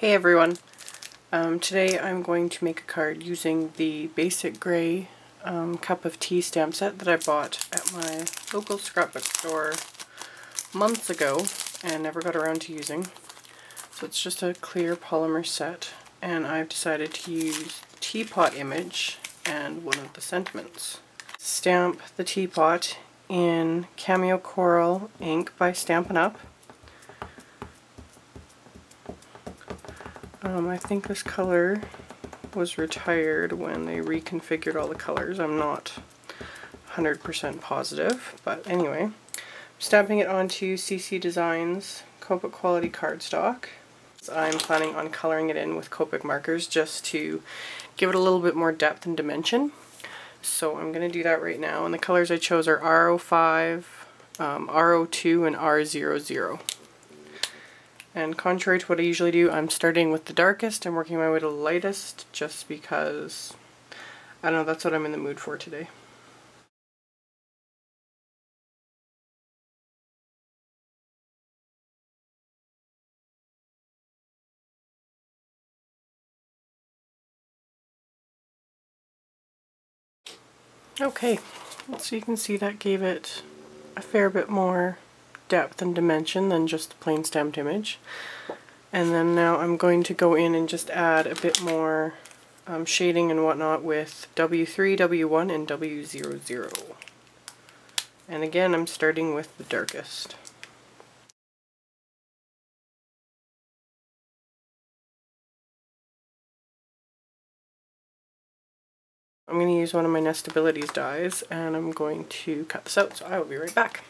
Hey everyone! Um, today I'm going to make a card using the Basic Grey um, Cup of Tea stamp set that I bought at my local scrapbook store months ago and never got around to using. So it's just a clear polymer set and I've decided to use teapot image and one of the sentiments. Stamp the teapot in Cameo Coral ink by Stampin' Up! Um, I think this color was retired when they reconfigured all the colors. I'm not 100% positive, but anyway. I'm stamping it onto CC Designs Copic Quality cardstock. I'm planning on coloring it in with Copic markers just to give it a little bit more depth and dimension. So I'm going to do that right now, and the colors I chose are R05, um, R02, and R00. And contrary to what I usually do, I'm starting with the darkest and working my way to the lightest just because, I don't know, that's what I'm in the mood for today. Okay, so you can see that gave it a fair bit more depth and dimension than just a plain stamped image. And then now I'm going to go in and just add a bit more um, shading and whatnot with W3, W1, and W00. And again, I'm starting with the darkest. I'm going to use one of my Nestabilities dies and I'm going to cut this out, so I will be right back.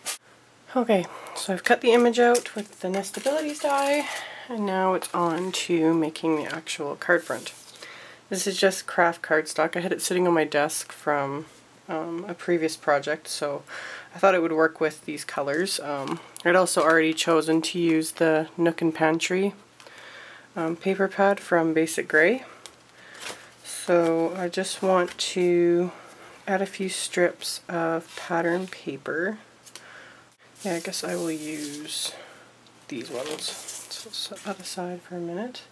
Okay, so I've cut the image out with the Nestabilities die, and now it's on to making the actual card front. This is just kraft cardstock. I had it sitting on my desk from um, a previous project, so I thought it would work with these colors. Um, I'd also already chosen to use the Nook and Pantry um, paper pad from Basic Grey. So I just want to add a few strips of pattern paper yeah, I guess I will use these ones. So set that aside for a minute.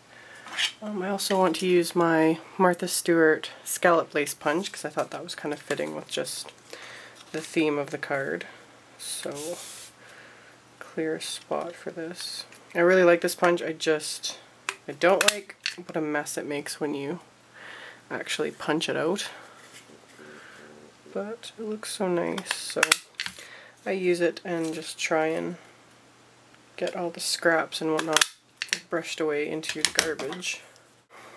Um, I also want to use my Martha Stewart scallop lace punch because I thought that was kind of fitting with just the theme of the card. So clear spot for this. I really like this punch. I just I don't like what a mess it makes when you actually punch it out. But it looks so nice. So I use it and just try and get all the scraps and whatnot brushed away into the garbage.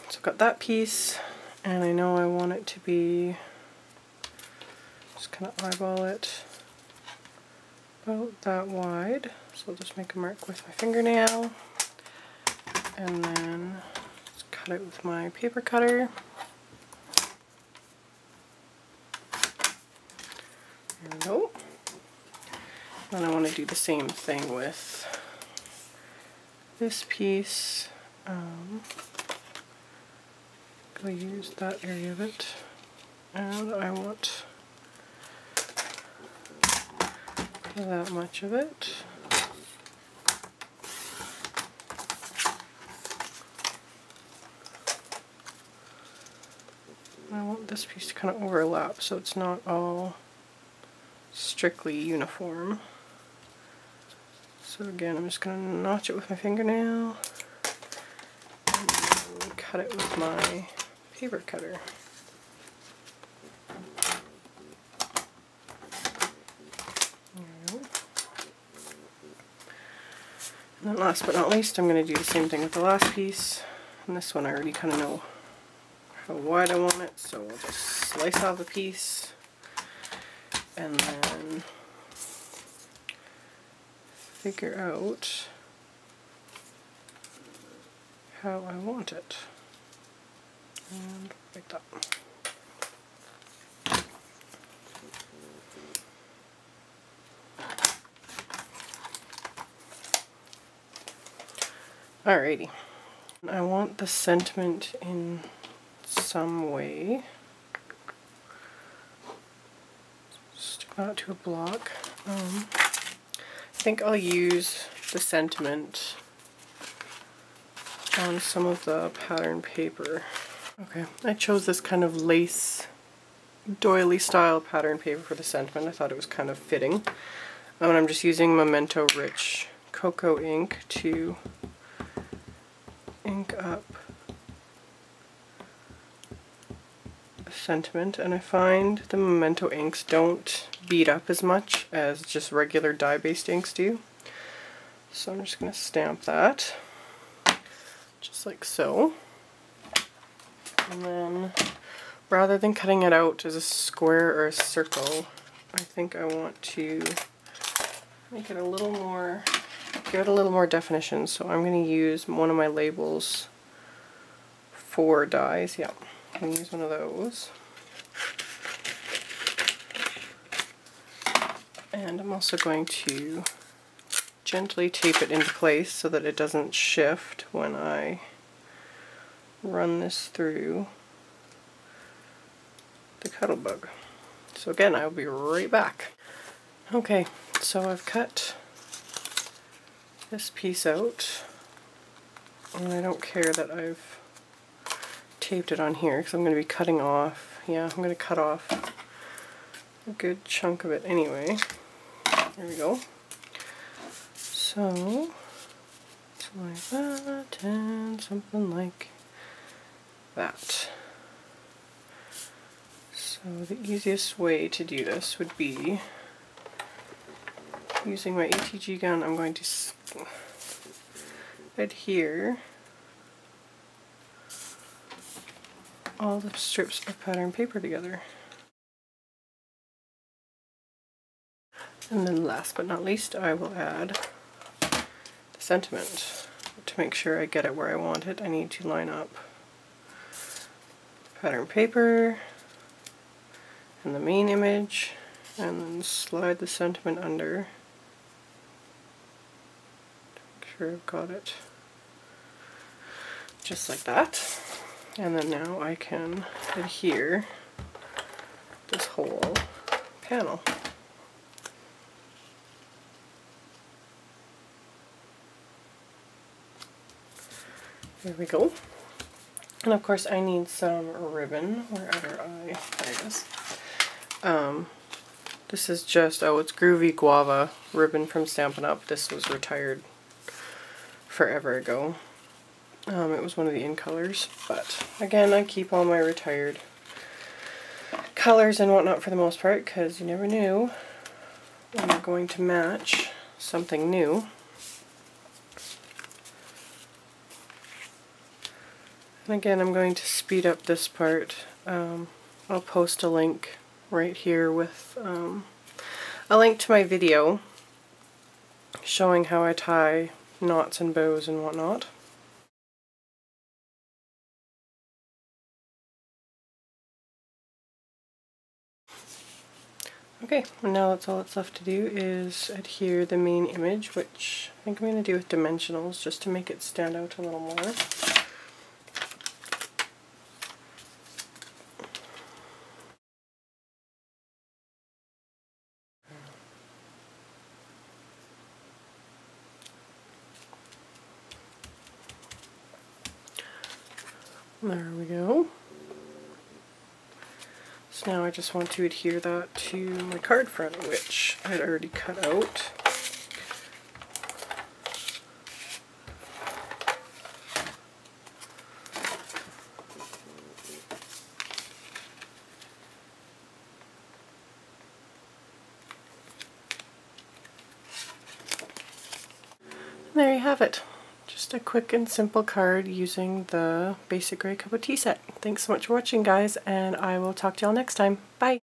So I've got that piece and I know I want it to be, just kind of eyeball it about that wide. So I'll just make a mark with my fingernail and then cut it with my paper cutter. There we go. Then I want to do the same thing with this piece. Um, go use that area of it. And I want that much of it. I want this piece to kind of overlap so it's not all strictly uniform. So again, I'm just going to notch it with my fingernail and cut it with my paper cutter. And then last but not least, I'm going to do the same thing with the last piece. And this one I already kind of know how wide I want it, so I'll just slice off a piece and then figure out how I want it. And like that. Alrighty. I want the sentiment in some way. Stick that to a block. Um, I think I'll use the sentiment on some of the pattern paper. Okay, I chose this kind of lace doily style pattern paper for the sentiment. I thought it was kind of fitting. Um, and I'm just using Memento Rich cocoa ink to ink up a sentiment and I find the Memento inks don't beat up as much as just regular dye-based inks do. So I'm just going to stamp that just like so. And then rather than cutting it out as a square or a circle, I think I want to make it a little more, give it a little more definition. So I'm going to use one of my Labels Four dies. Yeah, To use one of those. And I'm also going to gently tape it into place so that it doesn't shift when I run this through the Cuttlebug. So again, I'll be right back. Okay, so I've cut this piece out, and I don't care that I've taped it on here because I'm going to be cutting off, yeah, I'm going to cut off a good chunk of it anyway. There we go. So, something like that and something like that. So the easiest way to do this would be using my ATG gun, I'm going to adhere all the strips of pattern paper together. And then last but not least, I will add the sentiment. To make sure I get it where I want it, I need to line up pattern paper and the main image and then slide the sentiment under. Make sure I've got it just like that. And then now I can adhere this whole panel. There we go. And of course I need some ribbon wherever I, there is. Um, this is just, oh it's Groovy Guava ribbon from Stampin' Up. This was retired forever ago. Um, it was one of the in colors, but again I keep all my retired colors and whatnot for the most part because you never knew when you're going to match something new. And again, I'm going to speed up this part. Um, I'll post a link right here with um, a link to my video showing how I tie knots and bows and whatnot. Okay, now that's all that's left to do is adhere the main image, which I think I'm going to do with dimensionals just to make it stand out a little more. There we go. So now I just want to adhere that to my card front, which I had already cut out. there you have it. Just a quick and simple card using the Basic Grey Cup of Tea set. Thanks so much for watching guys and I will talk to y'all next time. Bye!